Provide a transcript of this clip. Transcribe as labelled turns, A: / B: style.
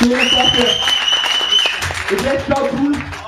A: Vielen Dank. Jetzt schaut.